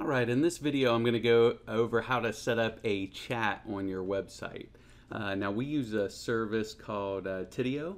All right, in this video I'm going to go over how to set up a chat on your website. Uh, now we use a service called uh, Tidio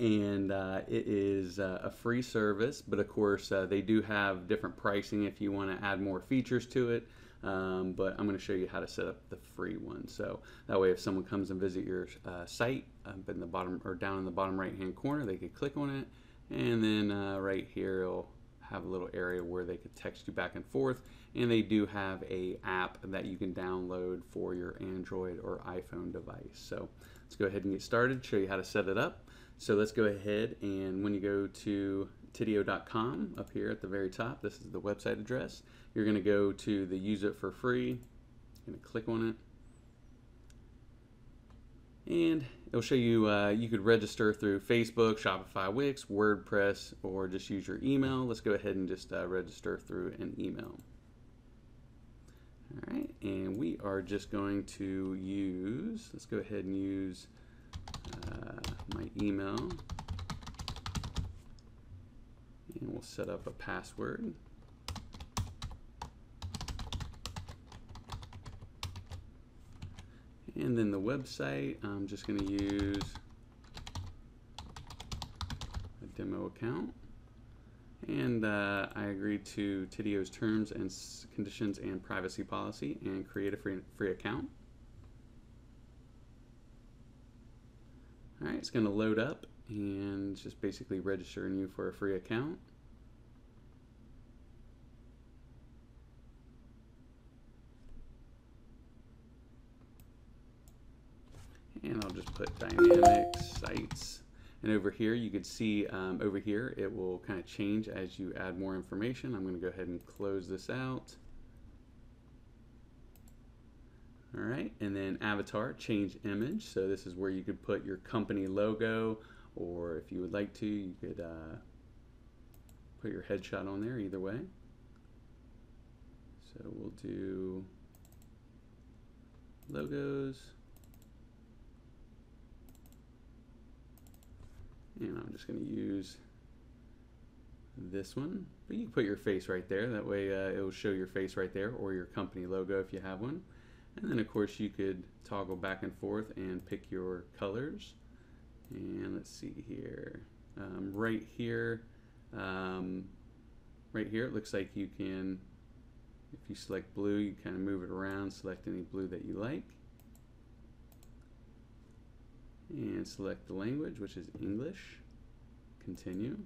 and uh, it is uh, a free service but of course uh, they do have different pricing if you want to add more features to it um, but I'm going to show you how to set up the free one so that way if someone comes and visit your uh, site up in the bottom or down in the bottom right hand corner they could click on it and then right here it'll have a little area where they could text you back and forth and they do have a app that you can download for your Android or iPhone device. So let's go ahead and get started show you how to set it up. So let's go ahead and when you go to tidio.com up here at the very top this is the website address. You're going to go to the use it for free going to click on it and it'll show you uh, you could register through Facebook, Shopify, Wix, WordPress, or just use your email. Let's go ahead and just uh, register through an email. All right, and we are just going to use, let's go ahead and use uh, my email. And we'll set up a password. And then the website, I'm just going to use a demo account. And uh, I agree to Tidio's terms and conditions and privacy policy and create a free, free account. All right, it's going to load up and just basically registering you for a free account. And I'll just put Dynamix sites. And over here you can see um, over here it will kind of change as you add more information. I'm going to go ahead and close this out. Alright and then avatar change image. So this is where you could put your company logo or if you would like to you could uh, put your headshot on there either way. So we'll do logos and I'm just going to use this one. But you can put your face right there. That way uh, it will show your face right there or your company logo if you have one. And then of course you could toggle back and forth and pick your colors. And let's see here. Um, right here um, right here it looks like you can if you select blue you kind of move it around select any blue that you like and select the language, which is English. Continue.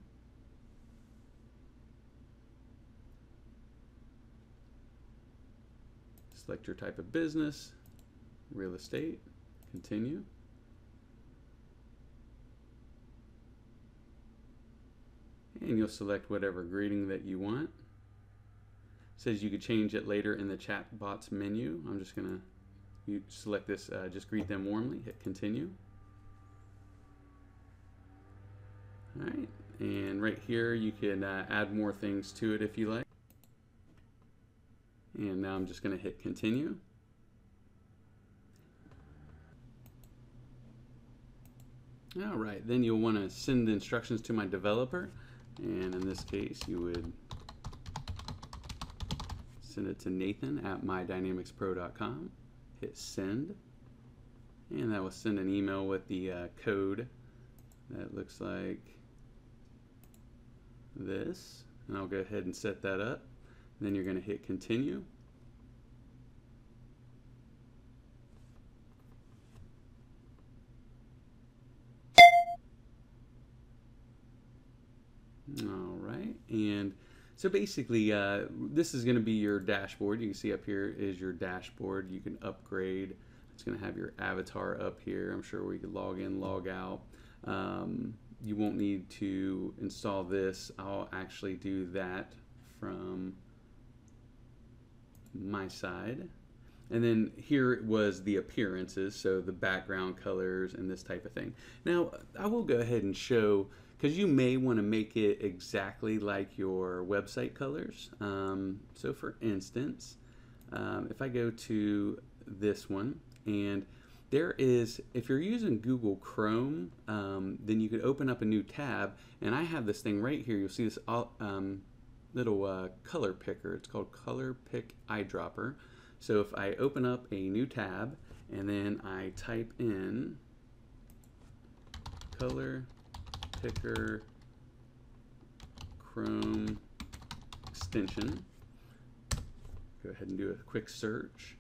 Select your type of business, real estate, continue. And you'll select whatever greeting that you want. It says you could change it later in the chat chatbots menu. I'm just going to select this, uh, just greet them warmly, hit continue. All right, and right here you can uh, add more things to it if you like. And now I'm just going to hit continue. All right, then you'll want to send the instructions to my developer. And in this case, you would send it to Nathan at mydynamixpro.com. Hit send. And that will send an email with the uh, code that looks like this and I'll go ahead and set that up. Then you're going to hit continue. All right and so basically uh, this is going to be your dashboard. You can see up here is your dashboard. You can upgrade. It's going to have your avatar up here. I'm sure we could log in log out. Um, you won't need to install this. I'll actually do that from my side. And then here was the appearances, so the background colors and this type of thing. Now, I will go ahead and show, because you may want to make it exactly like your website colors. Um, so for instance, um, if I go to this one, and there is, if you're using Google Chrome, um, then you could open up a new tab, and I have this thing right here. You'll see this um, little uh, color picker. It's called Color Pick Eyedropper. So if I open up a new tab and then I type in color picker Chrome extension, go ahead and do a quick search.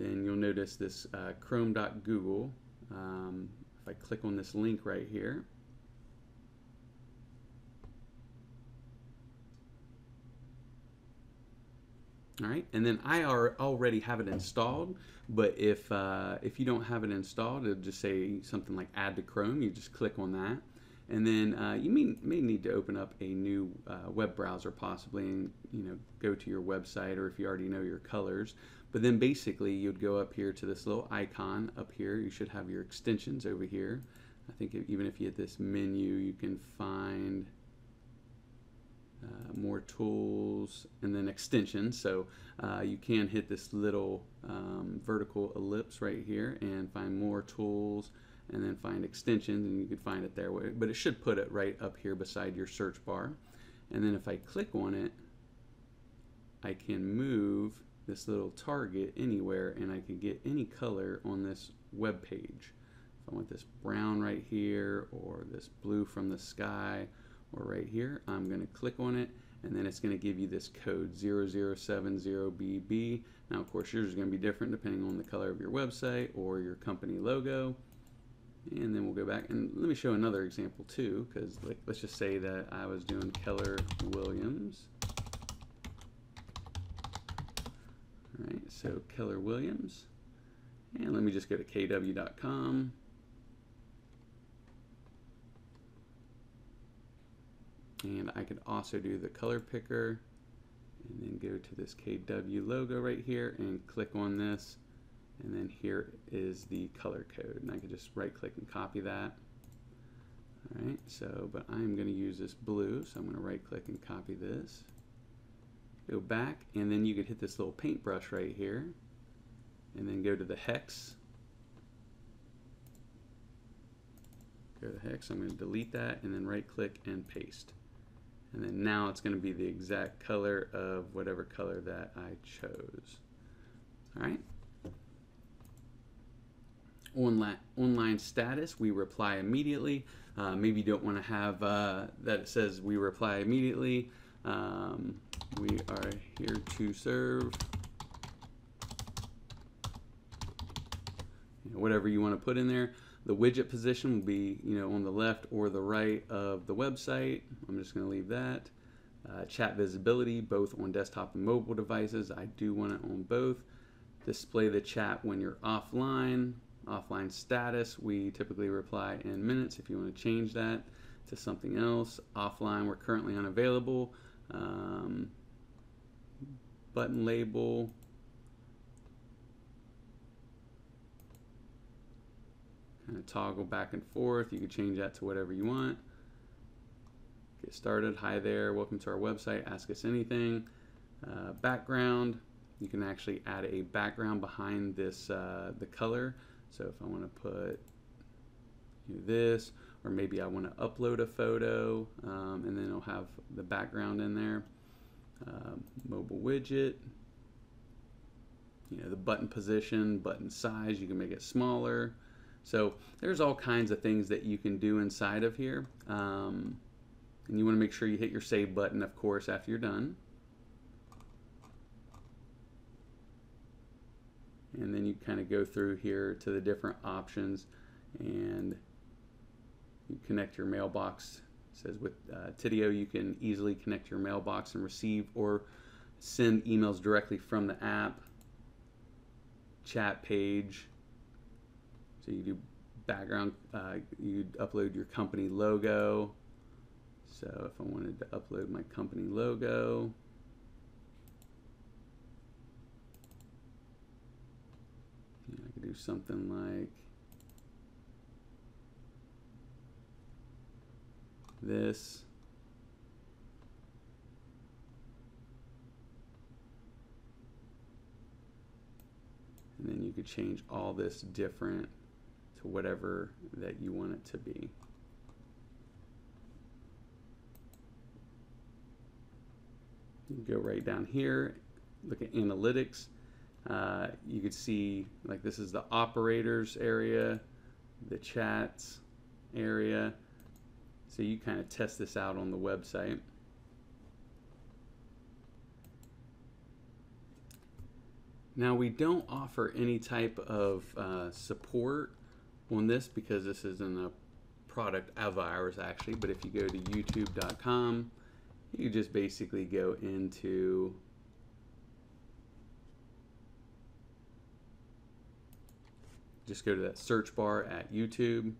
Then you'll notice this uh, chrome.google. Um, if I click on this link right here, All right, and then I are already have it installed, but if uh, if you don't have it installed, it'll just say something like add to Chrome. You just click on that, and then uh, you may, may need to open up a new uh, web browser possibly, and you know go to your website, or if you already know your colors. But then basically you'd go up here to this little icon up here. You should have your extensions over here. I think even if you hit this menu, you can find uh, more tools, and then extensions. So uh, you can hit this little um, vertical ellipse right here and find more tools and then find extensions and you can find it there. But it should put it right up here beside your search bar. And then if I click on it, I can move this little target anywhere and I can get any color on this web page. If I want this brown right here or this blue from the sky or right here, I'm going to click on it and then it's going to give you this code 0070BB. Now, of course, yours is going to be different depending on the color of your website or your company logo. And then we'll go back and let me show another example too, because like, let's just say that I was doing Keller Williams. Right, so Keller Williams. And let me just go to kw.com. And I could also do the color picker and then go to this KW logo right here and click on this. And then here is the color code. And I could just right click and copy that. All right, so, but I'm gonna use this blue, so I'm gonna right click and copy this. Go back, and then you could hit this little paintbrush right here, and then go to the hex. Go to the hex, I'm gonna delete that, and then right click and paste and then now it's going to be the exact color of whatever color that I chose. All right. Online, online status, we reply immediately. Uh, maybe you don't want to have uh, that it says we reply immediately. Um, we are here to serve. You know, whatever you want to put in there. The widget position will be, you know, on the left or the right of the website. I'm just going to leave that. Uh, chat visibility, both on desktop and mobile devices. I do want it on both. Display the chat when you're offline. Offline status, we typically reply in minutes if you want to change that to something else. Offline, we're currently unavailable. Um, button label, kind of toggle back and forth. You can change that to whatever you want. Get started. Hi there. Welcome to our website. Ask us anything. Uh, background. You can actually add a background behind this uh, the color. So if I want to put this, or maybe I want to upload a photo, um, and then it'll have the background in there. Uh, mobile widget. You know the button position, button size. You can make it smaller. So there's all kinds of things that you can do inside of here. Um, and you want to make sure you hit your save button, of course, after you're done. And then you kind of go through here to the different options and connect your mailbox. It says with uh, Tidio, you can easily connect your mailbox and receive or send emails directly from the app, chat page, so you do background, uh, you upload your company logo. So if I wanted to upload my company logo, I could do something like this. And then you could change all this different to whatever that you want it to be. You go right down here, look at analytics. Uh, you could see like this is the operators area, the chats area. So you kind of test this out on the website. Now we don't offer any type of uh, support on this because this isn't a product of ours actually, but if you go to youtube.com, you just basically go into just go to that search bar at YouTube.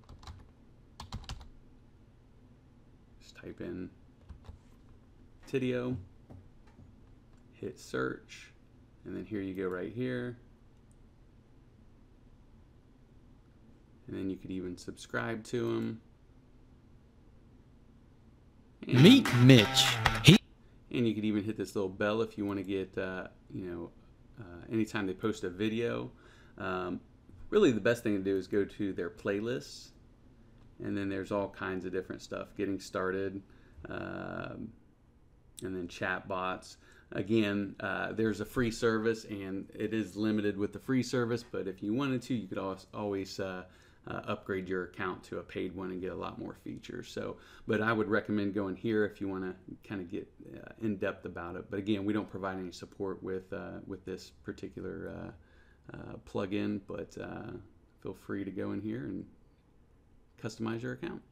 Just type in Tidio, hit search, and then here you go right here. And then you could even subscribe to them. And, Meet Mitch. He and you could even hit this little bell if you want to get, uh, you know, uh, anytime they post a video. Um, really, the best thing to do is go to their playlists, and then there's all kinds of different stuff. Getting started, um, and then chat bots. Again, uh, there's a free service, and it is limited with the free service. But if you wanted to, you could always, uh, uh, upgrade your account to a paid one and get a lot more features. So, but I would recommend going here if you want to kind of get uh, in depth about it. But again, we don't provide any support with uh, with this particular uh, plugin, but feel free to go in here and customize your account.